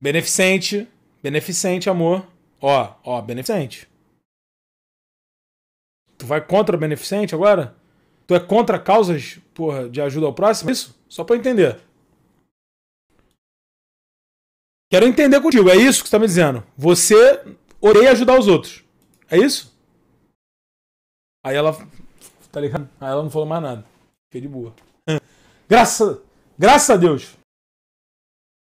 Beneficente. Beneficente, amor. Ó, ó, beneficente. Tu vai contra o beneficente agora? Tu é contra causas, porra, de ajuda ao próximo? Isso? Só pra eu entender. Quero entender contigo. É isso que você tá me dizendo. Você odeia ajudar os outros. É isso? Aí ela. Tá ligado? Aí ela não falou mais nada. Fiquei de boa. Hum. Graças, graças a Deus.